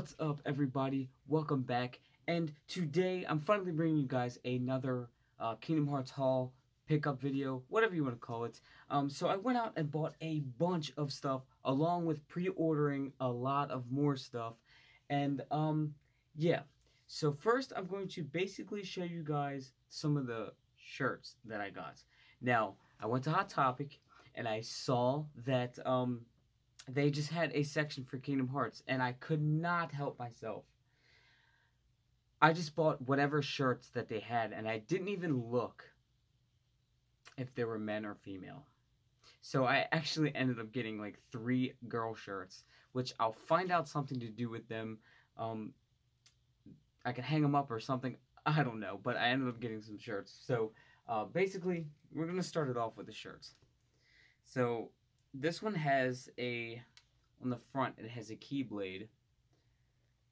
What's up, everybody? Welcome back. And today, I'm finally bringing you guys another uh, Kingdom Hearts haul pickup video, whatever you want to call it. Um, so I went out and bought a bunch of stuff, along with pre-ordering a lot of more stuff. And um, yeah. So first, I'm going to basically show you guys some of the shirts that I got. Now, I went to Hot Topic, and I saw that um, they just had a section for Kingdom Hearts, and I could not help myself. I just bought whatever shirts that they had, and I didn't even look if they were men or female. So I actually ended up getting like three girl shirts, which I'll find out something to do with them. Um, I can hang them up or something. I don't know, but I ended up getting some shirts. So uh, basically, we're gonna start it off with the shirts. So this one has a on the front it has a keyblade.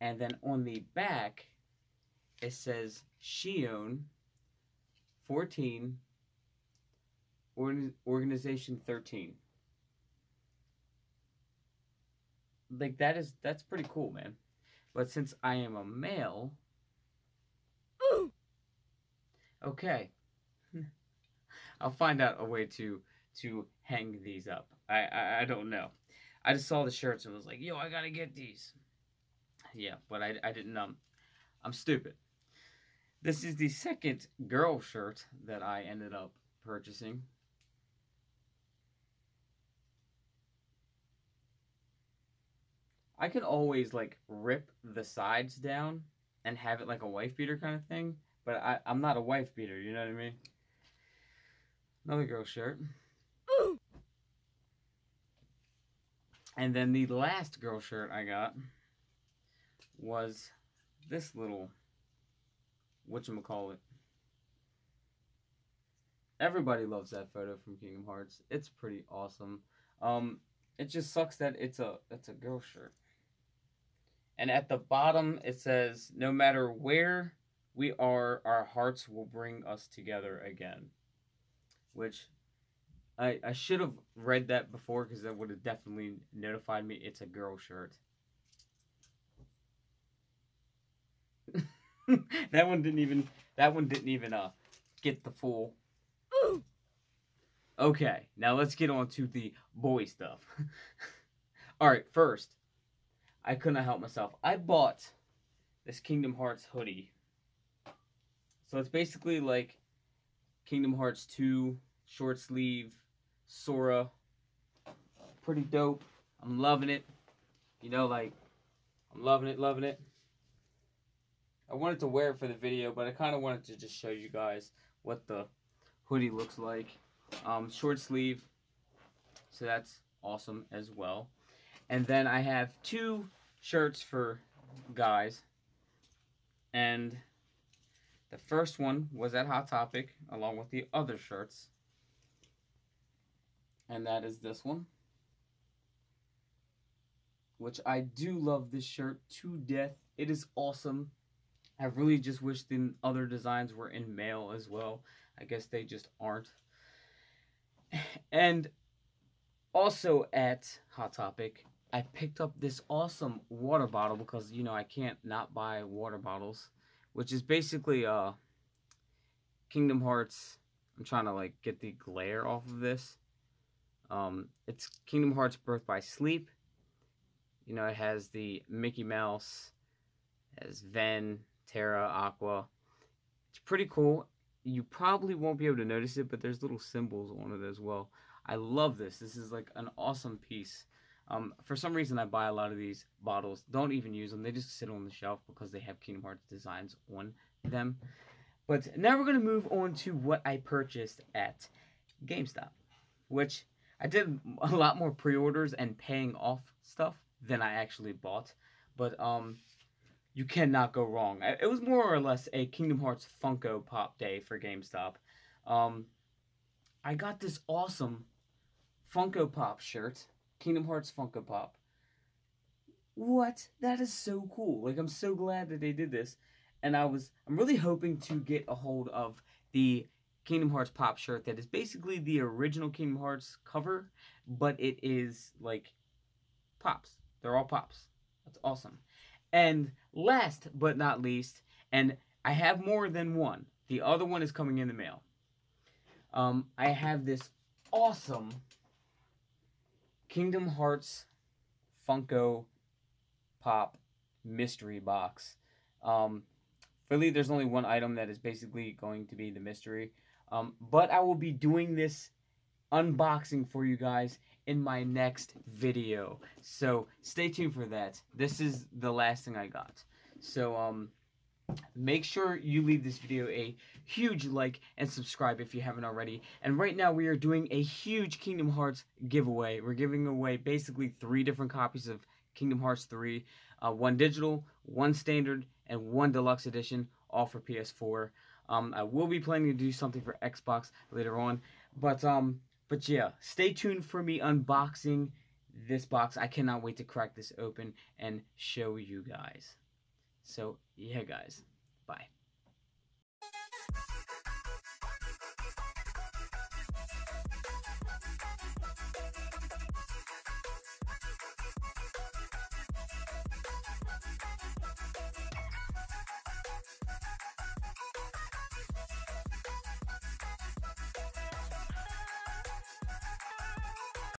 And then on the back it says Xion 14 organization 13 like that is that's pretty cool man. But since I am a male okay. I'll find out a way to to hang these up I, I, I don't know. I just saw the shirts and was like, yo, I gotta get these. Yeah, but I, I didn't, um, I'm stupid. This is the second girl shirt that I ended up purchasing. I could always, like, rip the sides down and have it like a wife beater kind of thing, but I, I'm not a wife beater, you know what I mean? Another girl shirt. And then the last girl shirt I got was this little whatchamacallit. Everybody loves that photo from Kingdom Hearts. It's pretty awesome. Um, it just sucks that it's a it's a girl shirt. And at the bottom it says, "No matter where we are, our hearts will bring us together again." Which I, I should have read that before because that would have definitely notified me it's a girl shirt. that one didn't even that one didn't even uh get the full Okay, now let's get on to the boy stuff. Alright, first, I couldn't help myself. I bought this Kingdom Hearts hoodie. So it's basically like Kingdom Hearts 2 short sleeve Sora. Pretty dope. I'm loving it. You know, like, I'm loving it, loving it. I wanted to wear it for the video, but I kind of wanted to just show you guys what the hoodie looks like. Um, short sleeve, so that's awesome as well. And then I have two shirts for guys. And the first one was at Hot Topic, along with the other shirts and that is this one. Which I do love this shirt to death. It is awesome. I really just wish the other designs were in male as well. I guess they just aren't. And also at Hot Topic, I picked up this awesome water bottle because, you know, I can't not buy water bottles. Which is basically uh, Kingdom Hearts. I'm trying to, like, get the glare off of this. Um, it's Kingdom Hearts Birth by Sleep. You know, it has the Mickey Mouse, has Ven, Terra, Aqua. It's pretty cool. You probably won't be able to notice it, but there's little symbols on it as well. I love this. This is like an awesome piece. Um, for some reason, I buy a lot of these bottles. Don't even use them. They just sit on the shelf because they have Kingdom Hearts designs on them. But now we're going to move on to what I purchased at GameStop, which I did a lot more pre-orders and paying off stuff than I actually bought, but um, you cannot go wrong. It was more or less a Kingdom Hearts Funko Pop day for GameStop. Um, I got this awesome Funko Pop shirt, Kingdom Hearts Funko Pop. What? That is so cool. Like I'm so glad that they did this. And I was I'm really hoping to get a hold of the Kingdom Hearts pop shirt that is basically the original Kingdom Hearts cover, but it is like pops. They're all pops. That's awesome. And last but not least, and I have more than one. The other one is coming in the mail. Um, I have this awesome Kingdom Hearts Funko Pop mystery box. Um, really, there's only one item that is basically going to be the mystery. Um, but I will be doing this unboxing for you guys in my next video. So stay tuned for that. This is the last thing I got. So um, make sure you leave this video a huge like and subscribe if you haven't already. And right now we are doing a huge Kingdom Hearts giveaway. We're giving away basically three different copies of Kingdom Hearts 3. Uh, one digital, one standard, and one deluxe edition, all for PS4. Um, I will be planning to do something for Xbox later on. But um, but yeah, stay tuned for me unboxing this box. I cannot wait to crack this open and show you guys. So, yeah, guys. Bye.